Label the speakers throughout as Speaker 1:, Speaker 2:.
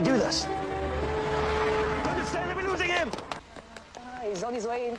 Speaker 1: do you do this? Understand? I've been losing him!
Speaker 2: Ah, he's on his way in.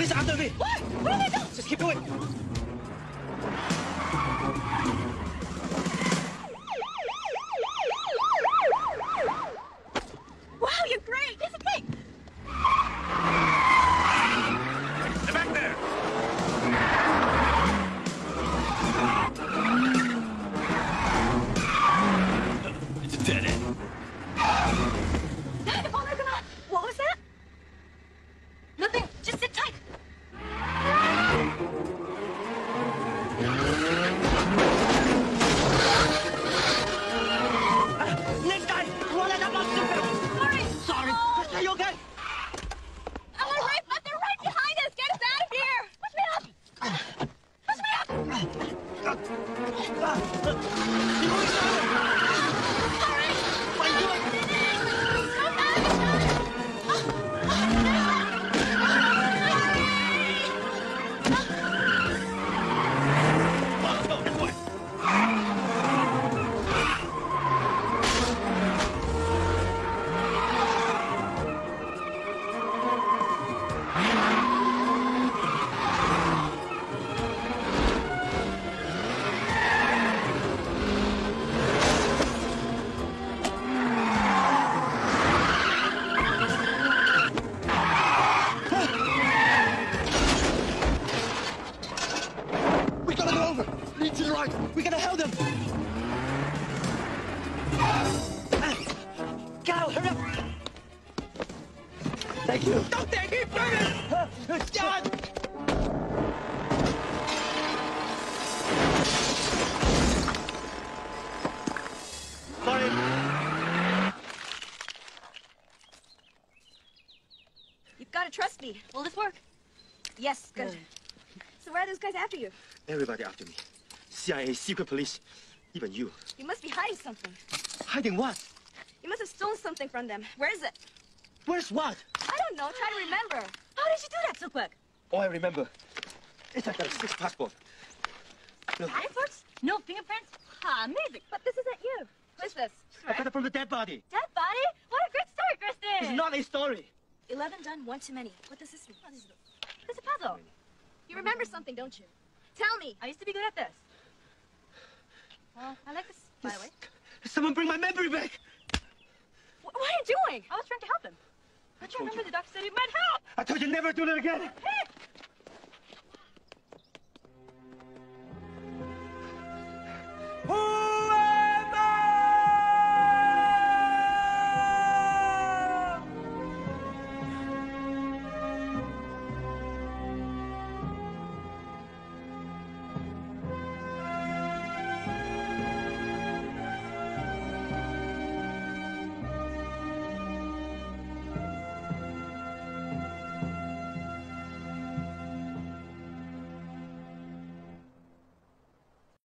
Speaker 3: Police sa kanto, Uy! Ano dito?
Speaker 1: Just keep going!
Speaker 4: Get
Speaker 1: hurry up. Thank you. Don't thank me, Fergus. John. Sorry.
Speaker 3: You've got to trust me. Will this work? Yes, good. So why are those guys after you?
Speaker 1: Everybody after me. CIA, secret police, even you.
Speaker 3: You must be hiding something.
Speaker 1: Hiding what?
Speaker 3: You must have stolen something from them. Where is it?
Speaker 1: Where's what?
Speaker 3: I don't know. Try to remember. How did you do that so quick?
Speaker 1: Oh, I remember. It's like a six passport. Look,
Speaker 3: Passports? No fingerprints? Ah, amazing. But this isn't you. Who is this?
Speaker 1: I got it from the dead body.
Speaker 3: Dead body? What a great story, Christine!
Speaker 1: It's not a story.
Speaker 3: Eleven done, one too many. What does this mean? What is it? It's a puzzle. You remember something, don't you? Tell me. I used to be good at this. Well, I like this, by the way.
Speaker 1: Someone bring my memory back.
Speaker 3: Wh- what are you doing? I was trying to help him. Don't you
Speaker 1: told
Speaker 3: remember
Speaker 1: you.
Speaker 3: the doctor said he might help?
Speaker 1: I told you never do that again.
Speaker 3: Hey,